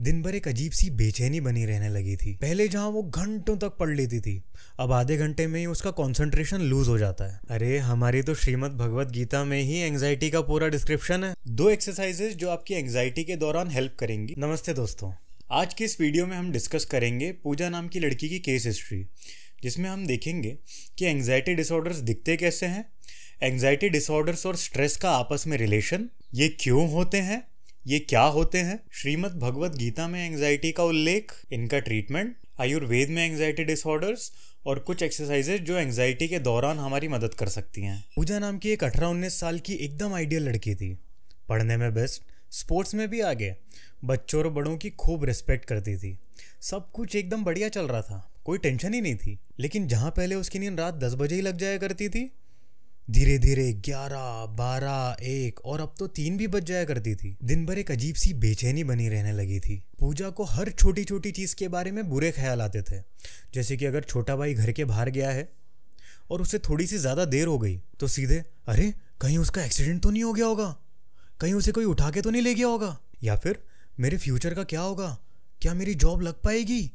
दिन भर एक अजीब सी बेचैनी बनी रहने लगी थी। पहले जहाँ वो घंटों तक पढ़ लेती थी, अब आधे घंटे में ही उसका कंसंट्रेशन लूज हो जाता है। अरे, हमारी तो श्रीमद भगवत गीता में ही एंग्जाइटी का पूरा डिस्क्रिप्शन है। दो एक्सरसाइजेस जो आपकी एंग्जाइटी के दौरान हेल्प करेंगी। नमस्ते दोस्तों। आज के इस वीडियो में हम डिस्कस करेंगे पूजा नाम की लड़की की केस हिस्ट्री जिसमें हम देखेंगे कि एंग्जाइटी डिसऑर्डर्स दिखते कैसे हैं एंग्जाइटी डिसऑर्डर्स और स्ट्रेस का आपस में रिलेशन ये क्यों होते हैं ये क्या होते हैं? श्रीमद भगवत गीता में एंग्जाइटी का उल्लेख, इनका ट्रीटमेंट आयुर्वेद में एंग्जाइटी डिसऑर्डर्स और कुछ एक्सरसाइजेज जो एंग्जाइटी के दौरान हमारी मदद कर सकती हैं। पूजा नाम की एक अठारह उन्नीस साल की एकदम आइडियल लड़की थी। पढ़ने में बेस्ट स्पोर्ट्स में भी आगे। बच्चों और बड़ों की खूब रिस्पेक्ट करती थी। सब कुछ एकदम बढ़िया चल रहा था, कोई टेंशन ही नहीं थी। लेकिन जहाँ पहले उसकी नींद रात दस बजे ही लग जाया करती थी धीरे धीरे ग्यारह, बारह, एक, और अब तो तीन भी बज जाया करती थी। दिन भर एक अजीब सी बेचैनी बनी रहने लगी थी। पूजा को हर छोटी छोटी चीज़ के बारे में बुरे ख्याल आते थे, जैसे कि अगर छोटा भाई घर के बाहर गया है और उसे थोड़ी सी ज़्यादा देर हो गई तो सीधे, अरे, कहीं उसका एक्सीडेंट तो नहीं हो गया होगा? कहीं उसे कोई उठा के तो नहीं ले गया होगा? या फिर, मेरे फ्यूचर का क्या होगा? क्या मेरी जॉब लग पाएगी?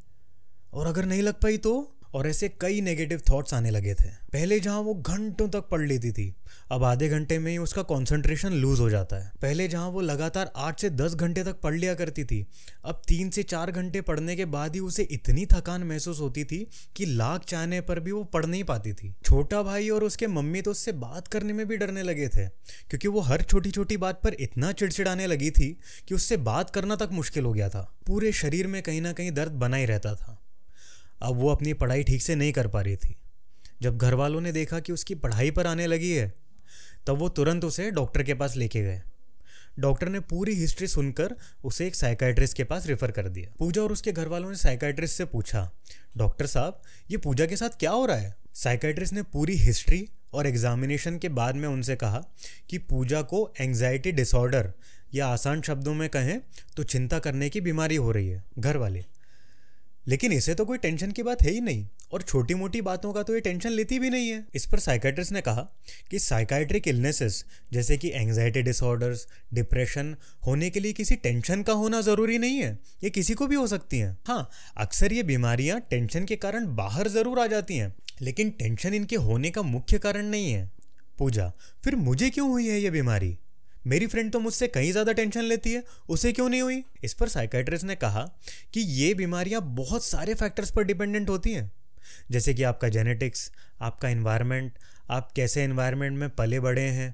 और अगर नहीं लग पाई तो और ऐसे कई नेगेटिव थॉट्स आने लगे थे। पहले जहाँ वो घंटों तक पढ़ लेती थी, अब आधे घंटे में ही उसका कंसंट्रेशन लूज हो जाता है। पहले जहाँ वो लगातार आठ से दस घंटे तक पढ़ लिया करती थी, अब तीन से चार घंटे पढ़ने के बाद ही उसे इतनी थकान महसूस होती थी कि लाख चाहने पर भी वो पढ़ नहीं पाती थी। छोटा भाई और उसके मम्मी तो उससे बात करने में भी डरने लगे थे, क्योंकि वो हर छोटी छोटी बात पर इतना चिड़चिड़ाने लगी थी कि उससे बात करना तक मुश्किल हो गया था। पूरे शरीर में कहीं ना कहीं दर्द बना ही रहता था। अब वो अपनी पढ़ाई ठीक से नहीं कर पा रही थी। जब घर वालों ने देखा कि उसकी पढ़ाई पर आने लगी है, तब वो तुरंत उसे डॉक्टर के पास लेके गए। डॉक्टर ने पूरी हिस्ट्री सुनकर उसे एक साइकाइट्रिस्ट के पास रेफर कर दिया। पूजा और उसके घर वालों ने साइकाइट्रिस्ट से पूछा, डॉक्टर साहब, ये पूजा के साथ क्या हो रहा है? साइकाइट्रिस्ट ने पूरी हिस्ट्री और एग्जामिनेशन के बाद में उनसे कहा कि पूजा को एंग्जाइटी डिसऑर्डर या आसान शब्दों में कहें तो चिंता करने की बीमारी हो रही है। घर वाले लेकिन इसे तो कोई टेंशन की बात है ही नहीं। और छोटी मोटी बातों का तो ये टेंशन लेती भी नहीं है। इस पर साइकाट्रिस्ट ने कहा कि साइकाइट्रिक इलनेसेस जैसे कि एंग्जाइटी डिसऑर्डर्स डिप्रेशन होने के लिए किसी टेंशन का होना ज़रूरी नहीं है। ये किसी को भी हो सकती हैं। हाँ अक्सर ये बीमारियाँ टेंशन के कारण बाहर ज़रूर आ जाती हैं, लेकिन टेंशन इनके होने का मुख्य कारण नहीं है। पूजा, फिर मुझे क्यों हुई है ये बीमारी? मेरी फ्रेंड तो मुझसे कहीं ज़्यादा टेंशन लेती है, उसे क्यों नहीं हुई? इस पर साइकेट्रिस्ट ने कहा कि ये बीमारियाँ बहुत सारे फैक्टर्स पर डिपेंडेंट होती हैं। जैसे कि आपका जेनेटिक्स आपका इन्वायरमेंट आप कैसे इन्वायरमेंट में पले बड़े हैं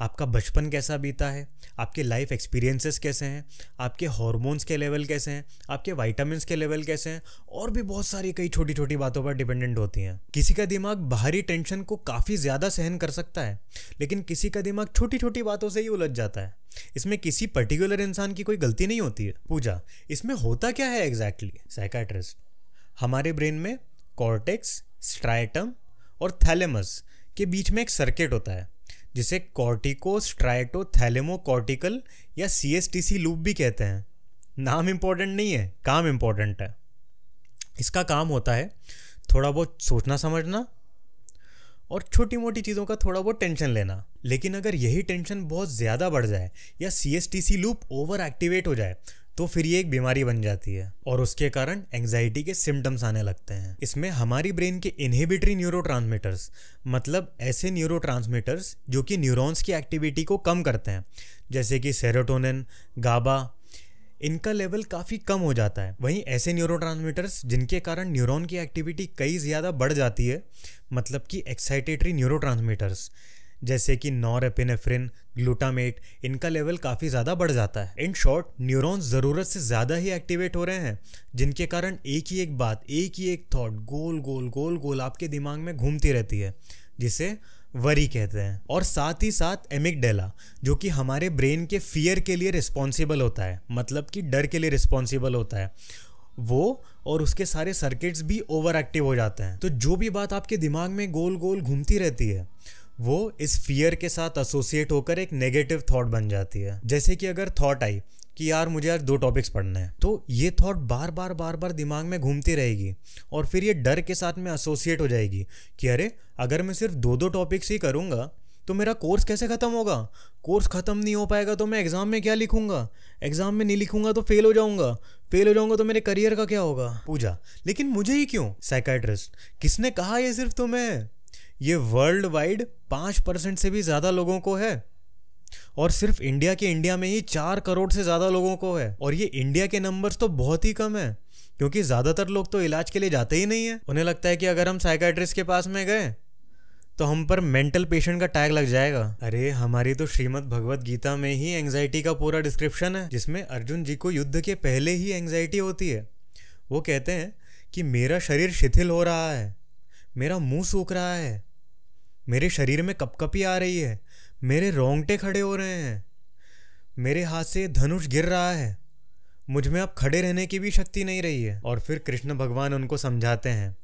आपका बचपन कैसा बीता है? आपके लाइफ एक्सपीरियंसेस कैसे हैं? आपके हॉर्मोन्स के लेवल कैसे हैं? आपके वाइटामस के लेवल कैसे हैं? और भी बहुत सारी कई छोटी छोटी बातों पर डिपेंडेंट होती हैं। किसी का दिमाग बाहरी टेंशन को काफ़ी ज़्यादा सहन कर सकता है, लेकिन किसी का दिमाग छोटी छोटी बातों से ही उलझ जाता है। इसमें किसी पर्टिकुलर इंसान की कोई गलती नहीं होती है। पूजा, इसमें होता क्या है एग्जैक्टली साइकाट्रिस्ट हमारे ब्रेन में कॉर्टेक्स स्ट्राइटम और थैलेमस के बीच में एक सर्किट होता है। जिसे कॉर्टिको स्ट्राइटो थैलेमोकॉर्टिकल या C S T C loop भी कहते हैं। नाम इम्पोर्टेंट नहीं है, काम इम्पोर्टेंट है। इसका काम होता है थोड़ा बहुत सोचना, समझना और छोटी मोटी चीज़ों का थोड़ा बहुत टेंशन लेना। लेकिन अगर यही टेंशन बहुत ज़्यादा बढ़ जाए या C S T C loop over activate हो जाए तो फिर ये एक बीमारी बन जाती है और उसके कारण एंग्जाइटी के सिम्टम्स आने लगते हैं। इसमें हमारी ब्रेन के इनहिबिटरी न्यूरो मतलब ऐसे न्यूरो जो कि न्यूरॉन्स की एक्टिविटी को कम करते हैं, जैसे कि सेरोटोनिन गाबा इनका लेवल काफ़ी कम हो जाता है। वहीं ऐसे न्यूरो जिनके कारण न्यूरॉन की एक्टिविटी कई ज़्यादा बढ़ जाती है मतलब कि एक्साइटेटरी न्यूरो जैसे कि नॉर एपिनेफ्रिन ग्लूटामेट, इनका लेवल काफ़ी ज़्यादा बढ़ जाता है। इन शॉर्ट, न्यूरॉन्स ज़रूरत से ज़्यादा ही एक्टिवेट हो रहे हैं, जिनके कारण एक ही एक बात, एक ही एक थॉट गोल गोल गोल गोल आपके दिमाग में घूमती रहती है, जिसे वरी कहते हैं। और साथ ही साथ एमिकडेला जो कि हमारे ब्रेन के फियर के लिए रिस्पॉन्सिबल होता है मतलब कि डर के लिए रिस्पॉन्सिबल होता है, वो और उसके सारे सर्किट्स भी ओवर एक्टिव हो जाते हैं। तो जो भी बात आपके दिमाग में गोल गोल घूमती रहती है वो इस फियर के साथ एसोसिएट होकर एक नेगेटिव थॉट बन जाती है। जैसे कि अगर थॉट आई कि यार मुझे यार दो टॉपिक्स पढ़ना है तो ये थॉट बार बार बार बार दिमाग में घूमती रहेगी और फिर ये डर के साथ में एसोसिएट हो जाएगी कि अरे, अगर मैं सिर्फ़ दो दो टॉपिक्स ही करूँगा तो मेरा कोर्स कैसे ख़त्म होगा? कोर्स ख़त्म नहीं हो पाएगा तो मैं एग्ज़ाम में क्या लिखूँगा? एग्ज़ाम में नहीं लिखूँगा तो फेल हो जाऊँगा। फेल हो जाऊँगा तो मेरे करियर का क्या होगा? पूजा, लेकिन मुझे ही क्यों? साइकाट्रिस्ट किसने कहा ये सिर्फ़ तुम्हें? ये वर्ल्ड वाइड पाँच परसेंट से भी ज़्यादा लोगों को है। और सिर्फ़ इंडिया के इंडिया में ही चार करोड़ से ज़्यादा लोगों को है। और ये इंडिया के नंबर्स तो बहुत ही कम है, क्योंकि ज़्यादातर लोग तो इलाज के लिए जाते ही नहीं है। उन्हें लगता है कि अगर हम साइकाट्रिस्ट के पास में गए तो हम पर मेंटल पेशेंट का टैग लग जाएगा। अरे, हमारी तो श्रीमद भगवत गीता में ही एंग्जाइटी का पूरा डिस्क्रिप्शन है, जिसमें अर्जुन जी को युद्ध के पहले ही एंग्जाइटी होती है। वो कहते हैं कि मेरा शरीर शिथिल हो रहा है, मेरा मुँह सूख रहा है मेरे शरीर में कपकपी आ रही है। मेरे रोंगटे खड़े हो रहे हैं। मेरे हाथ से धनुष गिर रहा है। मुझमें अब खड़े रहने की भी शक्ति नहीं रही है। और फिर कृष्ण भगवान उनको समझाते हैं,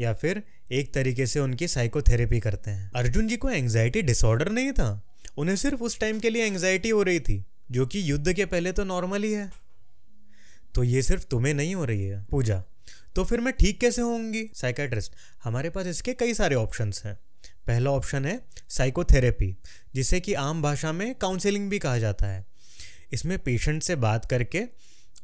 या फिर एक तरीके से उनकी साइकोथेरेपी करते हैं। अर्जुन जी को एंग्जाइटी डिसऑर्डर नहीं था। उन्हें सिर्फ़ उस टाइम के लिए एंग्जाइटी हो रही थी, जो कि युद्ध के पहले तो नॉर्मल ही है। तो ये सिर्फ़ तुम्हें नहीं हो रही है, पूजा। तो फिर मैं ठीक कैसे होंगी साइकेट्रिस्ट हमारे पास इसके कई सारे ऑप्शंस हैं। पहला ऑप्शन है साइकोथेरेपी जिसे कि आम भाषा में काउंसलिंग भी कहा जाता है। इसमें पेशेंट से बात करके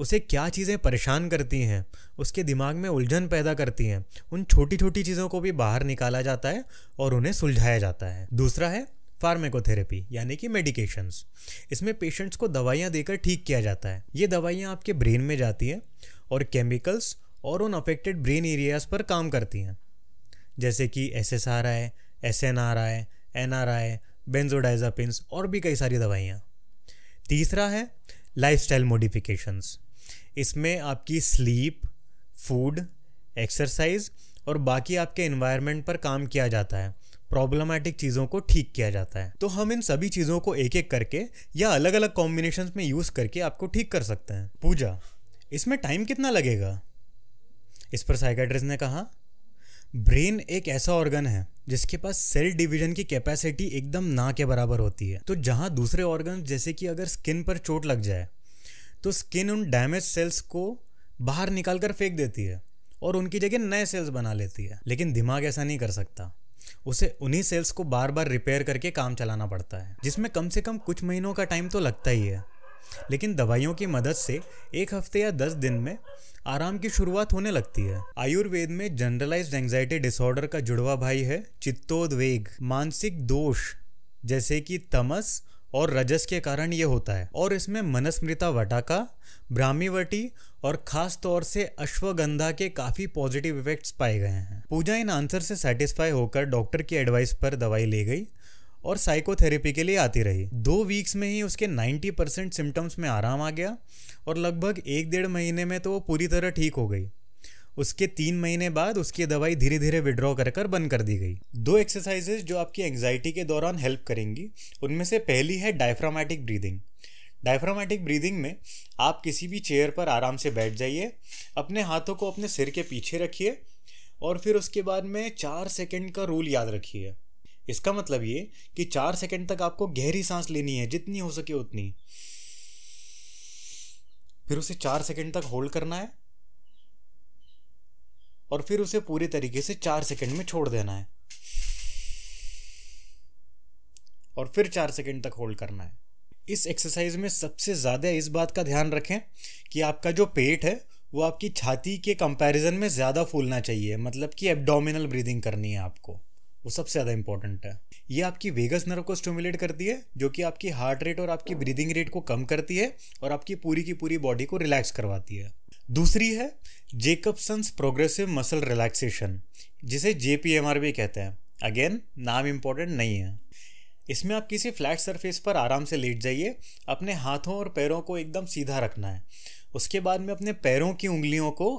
उसे क्या चीज़ें परेशान करती हैं, उसके दिमाग में उलझन पैदा करती हैं, उन छोटी छोटी चीज़ों को भी बाहर निकाला जाता है और उन्हें सुलझाया जाता है। दूसरा है फार्मेकोथेरेपी यानी कि मेडिकेशंस इसमें पेशेंट्स को दवाइयाँ देकर ठीक किया जाता है। ये दवाइयाँ आपके ब्रेन में जाती हैं और केमिकल्स और उन अफेक्टेड ब्रेन एरियाज़ पर काम करती हैं। जैसे कि S S R I S N R I N R I benzodiazepines और भी कई सारी दवाइयाँ। तीसरा है लाइफ स्टाइल मोडिफिकेशंस इसमें आपकी स्लीप फ़ूड एक्सरसाइज और बाकी आपके इन्वायरमेंट पर काम किया जाता है। प्रॉब्लमेटिक चीज़ों को ठीक किया जाता है। तो हम इन सभी चीज़ों को एक एक करके या अलग अलग कॉम्बिनेशन में यूज़ करके आपको ठीक कर सकते हैं। पूजा, इसमें टाइम कितना लगेगा? इस पर साइकेट्रिस्ट ने कहा ब्रेन एक ऐसा ऑर्गन है जिसके पास सेल डिवीज़न की कैपेसिटी एकदम ना के बराबर होती है। तो जहाँ दूसरे ऑर्गन जैसे कि अगर स्किन पर चोट लग जाए तो स्किन उन डैमेज सेल्स को बाहर निकाल कर फेंक देती है और उनकी जगह नए सेल्स बना लेती है। लेकिन दिमाग ऐसा नहीं कर सकता। उसे उन्हीं सेल्स को बार बार रिपेयर करके काम चलाना पड़ता है, जिसमें कम से कम कुछ महीनों का टाइम तो लगता ही है। लेकिन दवाइयों की मदद से एक हफ़्ते या दस दिन में आराम की शुरुआत होने लगती है। आयुर्वेद में जनरलाइज्ड एंजाइटी डिसऑर्डर का जुड़वा भाई है चित्तोद्वेग, मानसिक दोष, जैसे कि तमस और रजस के कारण ये होता है। और इसमें मनस्मृता वटाका, ब्राह्मीवटी और खास तौर से अश्वगंधा के काफ़ी पॉजिटिव इफेक्ट्स पाए गए हैं। पूजा इन आंसर से सेटिस्फाई होकर डॉक्टर की एडवाइस पर दवाई ले गई। और साइकोथेरेपी के लिए आती रही। दो वीक्स में ही उसके 90 परसेंट सिम्टम्स में आराम आ गया और लगभग एक डेढ़ महीने में तो वो पूरी तरह ठीक हो गई। उसके तीन महीने बाद उसकी दवाई धीरे धीरे विड्रॉ कर कर बंद कर दी गई। दो एक्सरसाइजेज जो आपकी एंग्जाइटी के दौरान हेल्प करेंगी, उनमें से पहली है डायफ्रामेटिक ब्रीदिंग डायफ्रामेटिक ब्रीदिंग में आप किसी भी चेयर पर आराम से बैठ जाइए, अपने हाथों को अपने सिर के पीछे रखिए और फिर उसके बाद में चार सेकेंड का रूल याद रखिए। इसका मतलब ये कि चार सेकंड तक आपको गहरी सांस लेनी है, जितनी हो सके उतनी। फिर उसे चार सेकंड तक होल्ड करना है और फिर उसे पूरी तरीके से चार सेकंड में छोड़ देना है। और फिर चार सेकंड तक होल्ड करना है। इस एक्सरसाइज में सबसे ज़्यादा इस बात का ध्यान रखें कि आपका जो पेट है, वो आपकी छाती के कंपैरिजन में ज़्यादा फूलना चाहिए। मतलब कि एब्डोमिनल ब्रीदिंग करनी है आपको। वो सबसे ज़्यादा इंपॉर्टेंट है। ये आपकी वेगस नर्व को स्टिमुलेट करती है, जो कि आपकी हार्ट रेट और आपकी ब्रीदिंग रेट को कम करती है और आपकी पूरी की पूरी बॉडी को रिलैक्स करवाती है। दूसरी है जेकबसन्स प्रोग्रेसिव मसल रिलैक्सेशन जिसे जेपीएमआर भी कहते हैं। अगेन नाम इम्पोर्टेंट नहीं है। इसमें आप किसी फ्लैट सरफेस पर आराम से लेट जाइए, अपने हाथों और पैरों को एकदम सीधा रखना है। उसके बाद में अपने पैरों की उंगलियों को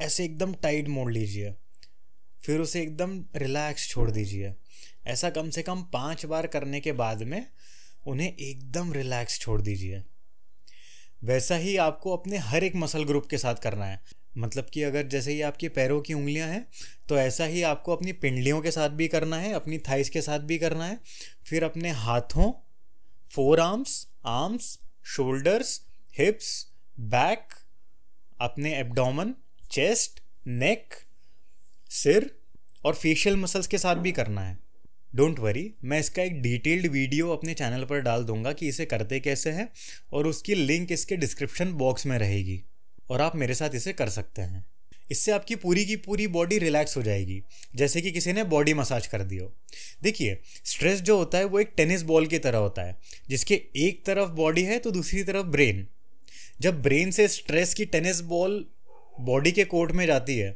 ऐसे एकदम टाइट मोड़ लीजिए। फिर उसे एकदम रिलैक्स छोड़ दीजिए। ऐसा कम से कम पाँच बार करने के बाद में उन्हें एकदम रिलैक्स छोड़ दीजिए। वैसा ही आपको अपने हर एक मसल ग्रुप के साथ करना है। मतलब कि अगर जैसे ही आपकी पैरों की उंगलियाँ हैं तो ऐसा ही आपको अपनी पिंडलियों के साथ भी करना है, अपनी थाइस के साथ भी करना है। फिर अपने हाथों forearms arms shoulders hips back अपने एब्डोमन चेस्ट नेक सिर और फेशियल मसल्स के साथ भी करना है। डोंट वरी मैं इसका एक डिटेल्ड वीडियो अपने चैनल पर डाल दूँगा कि इसे करते कैसे हैं और उसकी लिंक इसके डिस्क्रिप्शन बॉक्स में रहेगी और आप मेरे साथ इसे कर सकते हैं। इससे आपकी पूरी की पूरी बॉडी रिलैक्स हो जाएगी, जैसे कि किसी ने बॉडी मसाज कर दी हो। देखिए स्ट्रेस जो होता है वो एक टेनिस बॉल की तरह होता है, जिसके एक तरफ़ बॉडी है तो दूसरी तरफ़ ब्रेन जब ब्रेन से स्ट्रेस की टेनिस बॉल बॉडी के कोर्ट में जाती है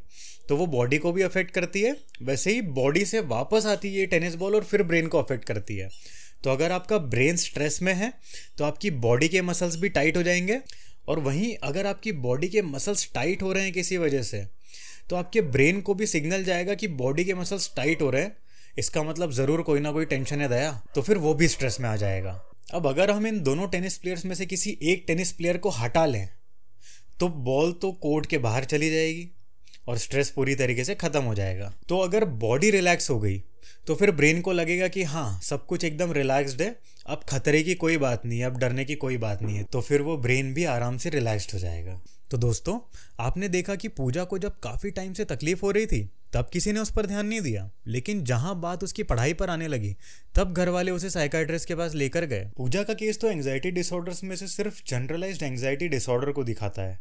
तो वो बॉडी को भी अफेक्ट करती है, वैसे ही बॉडी से वापस आती है ये टेनिस बॉल और फिर ब्रेन को अफेक्ट करती है। तो अगर आपका ब्रेन स्ट्रेस में है तो आपकी बॉडी के मसल्स भी टाइट हो जाएँगे और वहीं अगर आपकी बॉडी के मसल्स टाइट हो रहे हैं किसी वजह से तो आपके ब्रेन को भी सिग्नल जाएगा कि बॉडी के मसल्स टाइट हो रहे हैं। इसका मतलब ज़रूर कोई ना कोई टेंशन है दया तो फिर वो भी स्ट्रेस में आ जाएगा। अब अगर हम इन दोनों टेनिस प्लेयर्स में से किसी एक टेनिस प्लेयर को हटा लें तो बॉल तो कोर्ट के बाहर चली जाएगी। और स्ट्रेस पूरी तरीके से ख़त्म हो जाएगा। तो अगर बॉडी रिलैक्स हो गई तो फिर ब्रेन को लगेगा कि हाँ सब कुछ एकदम रिलैक्सड है, अब खतरे की कोई बात नहीं है, अब डरने की कोई बात नहीं है तो फिर वो ब्रेन भी आराम से रिलैक्सड हो जाएगा। तो दोस्तों, आपने देखा कि पूजा को जब काफ़ी टाइम से तकलीफ़ हो रही थी, तब किसी ने उस पर ध्यान नहीं दिया। लेकिन जहाँ बात उसकी पढ़ाई पर आने लगी, तब घर वाले उसे साइकाट्रिस्ट के पास लेकर गए। पूजा का केस तो एंग्जाइटी डिसऑर्डर्स में से सिर्फ़ जनरलाइज्ड एंग्जाइटी डिसऑर्डर को दिखाता है।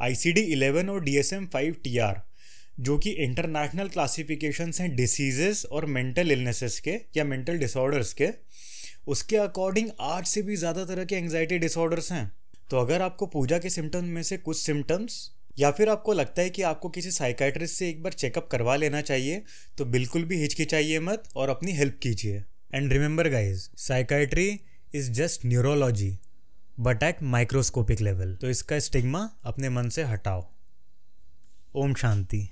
आईसीडी 11 और डीएसएम 5 टीआर जो कि इंटरनेशनल क्लासिफिकेशन हैं डिसीजेस और मेंटल इलनेसेस के या मेंटल डिसऑर्डर्स के, उसके अकॉर्डिंग आठ से भी ज़्यादा तरह के एंगजाइटी डिसऑर्डर्स हैं। तो अगर आपको पूजा के सिम्टम्स में से कुछ सिम्टम्स या फिर आपको लगता है कि आपको किसी साइकाट्रिस्ट से एक बार चेकअप करवा लेना चाहिए तो बिल्कुल भी हिचकिचाइए मत और अपनी हेल्प कीजिए। And remember guys psychiatry is just neurology but at microscopic level तो इसका स्टिग्मा अपने मन से हटाओ। ओम शांति।